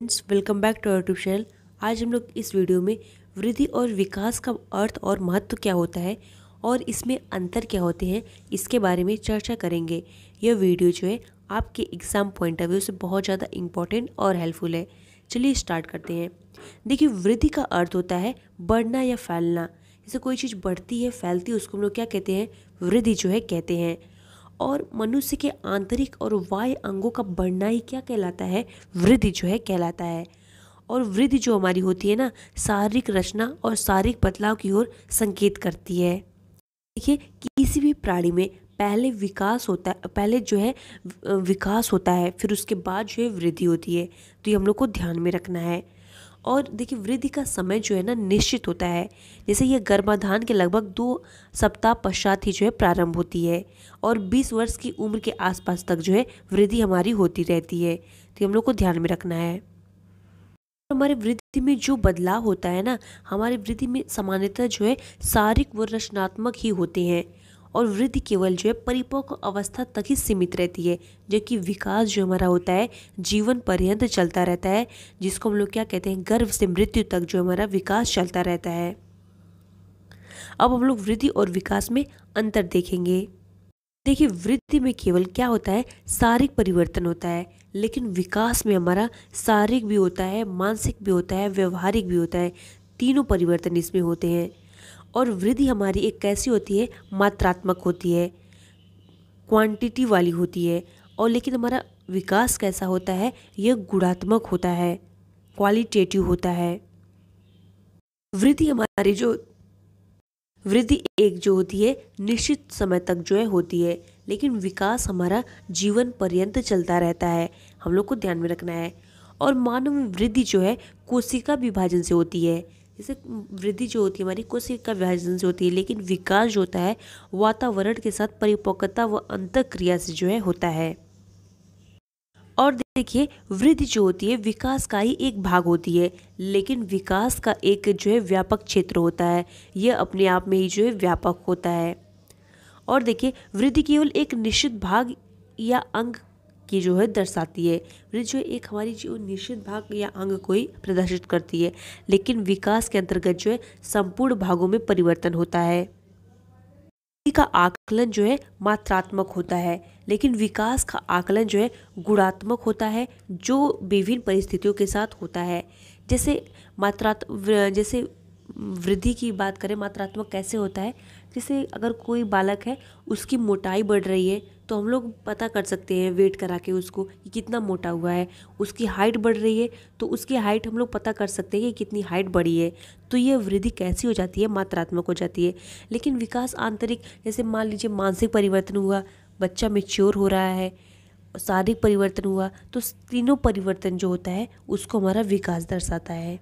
Friends welcome back to YouTube channel आज हम लोग इस वीडियो में वृद्धि और विकास का अर्थ और महत्व क्या होता है और इसमें अंतर क्या होते हैं, इसके बारे में चर्चा करेंगे। यह वीडियो जो है, आपके एग्ज़ाम पॉइंट ऑफ़ व्यू से बहुत ज़्यादा इंपॉर्टेंट और हेल्पफुल है। चलिए स्टार्ट करते हैं। देखिए, वृद्धि का अर्थ होता है बढ़ना या फैलना। जैसे कोई चीज़ बढ़ती है, फैलती है, उसको हम लोग क्या कहते हैं? वृद्धि जो है, कहते हैं। और मनुष्य के आंतरिक और वाय अंगों का बढ़ना ही क्या कहलाता है? वृद्धि जो है, कहलाता है। और वृद्धि जो हमारी होती है ना, शारीरिक रचना और शारीरिक बदलाव की ओर संकेत करती है। देखिए, किसी भी प्राणी में पहले विकास होता है, पहले जो है विकास होता है, फिर उसके बाद जो है वृद्धि होती है। तो ये हम लोग को ध्यान में रखना है। और देखिए, वृद्धि का समय जो है ना निश्चित होता है। जैसे ये गर्भाधान के लगभग दो सप्ताह पश्चात ही जो है प्रारंभ होती है और 20 वर्ष की उम्र के आसपास तक जो है वृद्धि हमारी होती रहती है। तो हम लोग को ध्यान में रखना है। हमारे वृद्धि में जो बदलाव होता है ना, हमारी वृद्धि में सामान्यतः जो है शारीरिक व रचनात्मक ही होते हैं। और वृद्धि केवल जो है परिपक्व अवस्था तक ही सीमित रहती है जबकि विकास जो हमारा होता है, जीवन पर्यंत चलता रहता है, जिसको हम लोग क्या कहते हैं, गर्भ से मृत्यु तक जो हमारा विकास चलता रहता है। अब हम लोग वृद्धि और विकास में अंतर देखेंगे। देखिए, वृद्धि में केवल क्या होता है, शारीरिक परिवर्तन होता है, लेकिन विकास में हमारा शारीरिक भी होता है, मानसिक भी होता है, व्यवहारिक भी होता है, तीनों परिवर्तन इसमें होते हैं। और वृद्धि हमारी एक कैसी होती है? मात्रात्मक होती है क्वांटिटी वाली होती है। और लेकिन हमारा विकास कैसा होता है? यह गुणात्मक होता है क्वालिटेटिव होता है। वृद्धि हमारी जो, वृद्धि एक जो होती है, निश्चित समय तक जो है होती है। लेकिन विकास हमारा जीवन पर्यंत चलता रहता है, हम लोग को ध्यान में रखना है। और मानव वृद्धि जो है, कोशिका विभाजन से होती है। जैसे वृद्धि जो होती है, हमारी कोशिका विभाजन से होती है, लेकिन विकास जो होता है, वातावरण के साथ परिपक्वता व अंत क्रिया से जो है होता है। और देखिए, वृद्धि जो होती है, विकास का ही एक भाग होती है, लेकिन विकास का एक जो है व्यापक क्षेत्र होता है, यह अपने आप में ही जो है व्यापक होता है। और देखिए, वृद्धि केवल एक निश्चित भाग या अंग की जो है दर्शाती है। वृद्धि जो एक हमारी जो निश्चित भाग या अंग को ही प्रदर्शित करती है, लेकिन विकास के अंतर्गत जो है संपूर्ण भागों में परिवर्तन होता है। का आकलन जो है मात्रात्मक होता है, लेकिन विकास का आकलन जो है गुणात्मक होता है, जो विभिन्न परिस्थितियों के साथ होता है। जैसे मात्रात जैसे वृद्धि की बात करें, मात्रात्मक कैसे होता है? जैसे अगर कोई बालक है, उसकी मोटाई बढ़ रही है तो हम लोग पता कर सकते हैं, वेट करा के उसको कि कितना मोटा हुआ है। उसकी हाइट बढ़ रही है तो उसकी हाइट हम लोग पता कर सकते हैं कि कितनी हाइट बढ़ी है। तो ये वृद्धि कैसी हो जाती है? मात्रात्मक हो जाती है। लेकिन विकास आंतरिक, जैसे मान लीजिए मानसिक परिवर्तन हुआ, बच्चा मेच्योर हो रहा है, शारीरिक परिवर्तन हुआ तो तीनों परिवर्तन जो होता है, उसको हमारा विकास दर्शाता है।